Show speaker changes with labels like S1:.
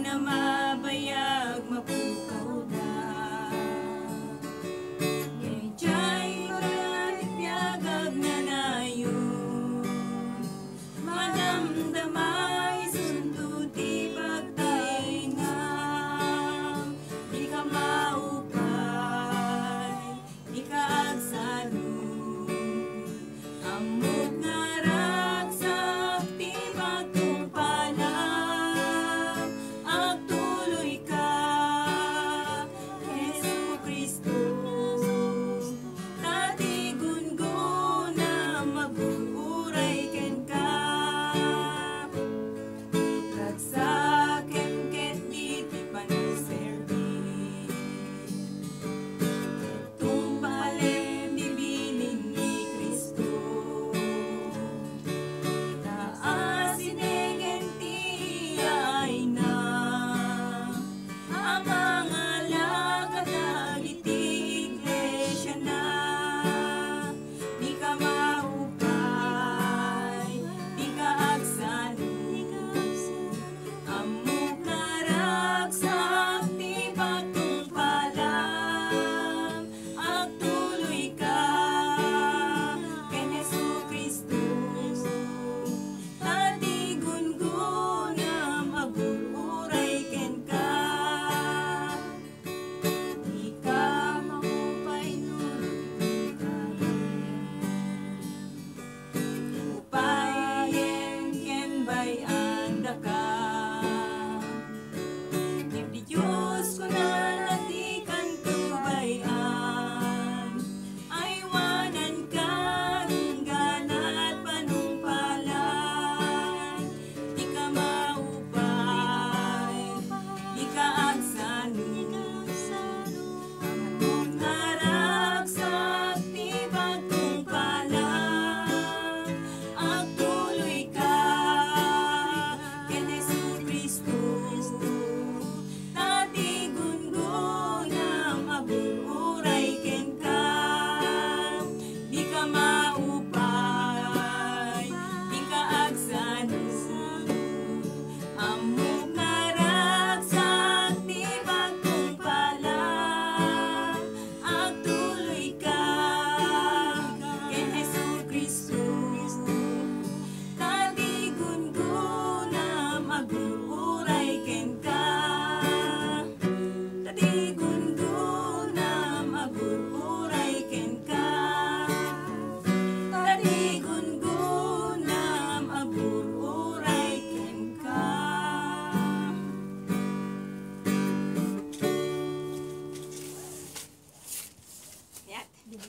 S1: na mabayag mapukaw na. Yayjay kalatipyagag na nayon. Madamdama